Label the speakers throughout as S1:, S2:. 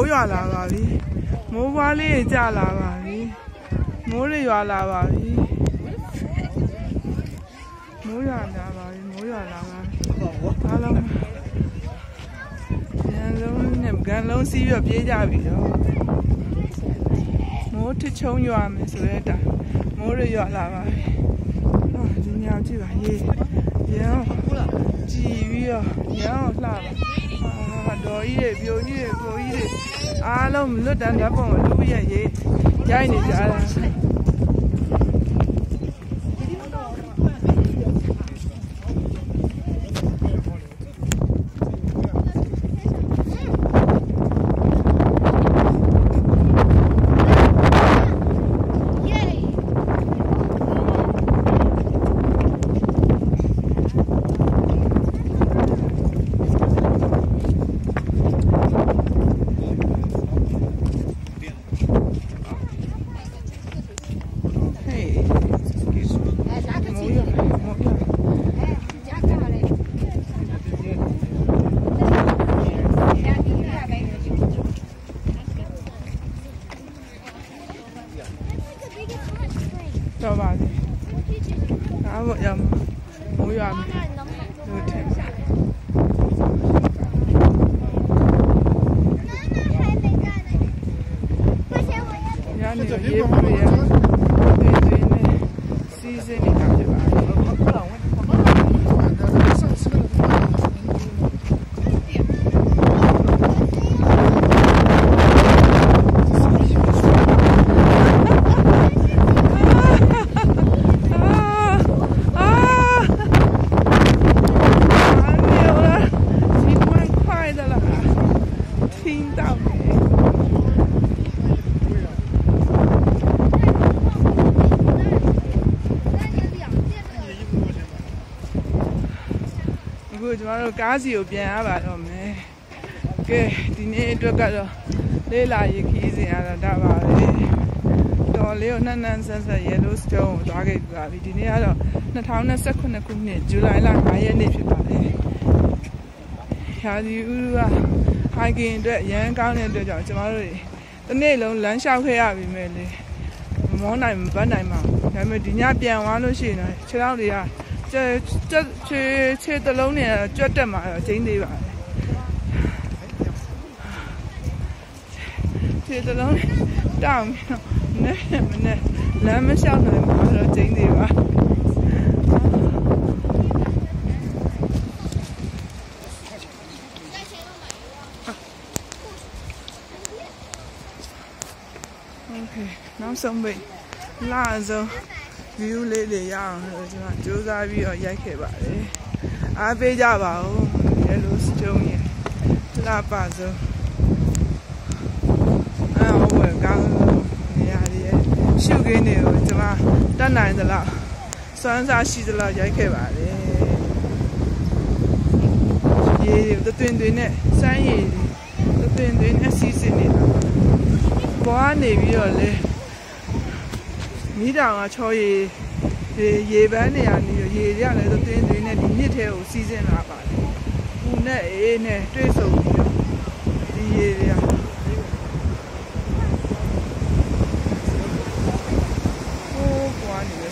S1: မိုးရွာလာပါပြီမိုးပွားလေးကျလာပါပြီမိုးတွေရွာလာပါပြီမိုးရွာလာပါပြီမိုးရွာလာပါပြီအားလုံးရန်လုံးနဲ့ကန်လုံးစီးပြီးပြေးကြပြီတော့မိုးထချုံရွာမယ်ဆိုတဲ့အတိုင်းမိုးတွေရွာလာပါပြီဟာဒီညကြည့်ပါရေးရန်ကြည်ပြီးတော့ရန်လှပါအာ တော်ကြီးတွေပြိုကြီးတွေပြိုကြီးတွေအားလုံးလွတ်တန်းဓာတ်ပုံလူရဲ့ရေးရိုက်နေကြတာဟေးမိုးရွာမိုးရွာ တော့ပါစေအားမရမမိုးရွာမယ်လို့ထင်ပါရနေရေးပြရတင်းတင်းနဲ့စီးစင်းနေတာဖြစ်ပါ တောင်းအခုကျမတို့ကားစီကိုပြန်ရပါတော့မယ်။ကဲဒီနေ့အတွက်ကတော့လေးလာရခီးစဉ်ကတော့ဒါပါပဲ။တော်လေးကိုနှံ့နှံ့ဆက်ဆက် Yellowstone ကိုသွားခဲ့ပါပြီ။ဒီနေ့ကတော့2029ခုနှစ်ဇူလိုင်လ9ရက်နေ့ဖြစ်ပါတယ်။ရာသီဥတုက hiking အတွက်ရမ်းကောင်းတဲ့အတွက်ကြောင့်ကျမတို့တွေတစ်နေ့လုံးလမ်းလျှောက်ခဲ့ရပြီမဲ့လေမမောနိုင်မပတ်နိုင်ပါဘူး။ဒါပေမဲ့ဒီညပြန်သွားလို့ရှိရင်တော့ခြေထောက်တွေကကျဲကျဲခြေခြေတစ်လုံးနဲ့ကြွတ်တက်မှာတော့ကျင်းသေးပါလေခြေတစ်လုံးတောင်းပြီးတော့နဲ့မနဲ့လမ်းမလျှောက်နိုင်မှာတော့ကျင်းသေးပါ Okay နောက်ဆုံးပိတ်လာဆုံး view လေးတွေရအောင်လို့ကျွန်တော်စူးစမ်းပြီးတော့ရိုက်ခဲ့ပါတယ်အားပေးကြပါဦး Yellowstone ရဲ့လာပါဆုံးအဲ့ဟိုကကောင်းနေရာတွေရှုခင်းတွေကိုကျွန်မတတ်နိုင်သလောက်စွမ်းစားရှိသလောက်ရိုက်ခဲ့ပါတယ်ရေတွေတွင်တွင်နဲ့စမ်းရည်တွင်တွင်နဲ့စီးစင်းနေတာ ဘောကနေပြီးတော့လေမိတောင်ကချောရည်ရေရေပန်းနေရနေရေတွေကလည်းသင်းတွေနဲ့ဒီမြစ်ထဲကိုစီးဆင်းလာပါတယ်။ပူနဲ့အေးနဲ့တွေ့ဆုံပြီးတော့ဒီရေတွေကဟိုးကွာနေရ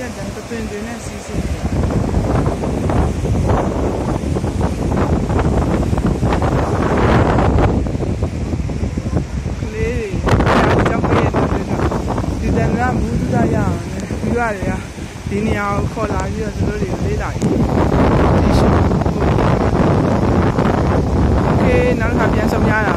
S1: စီးဆင်းလာ။ကွာနေရစီးဆင်းစီးဆင်းဟိုဘက်မှာလည်းတော့ဒီလိုမျိုးပြန်တယ်တွင်တွင်နဲ့စီးဆင်းနေတာကလေးတွေကြောက်ခဲ့တဲ့အတွက်ဒီတန်ကမူးတူရရအောင်လေပြီးရတယ်ဒီနေရာကိုခေါ်လာပြီးတော့သူတို့တွေလေးလာပြီဒီရှိโอเคနောက်တစ်ခါပြန်ဆောင်ရတာ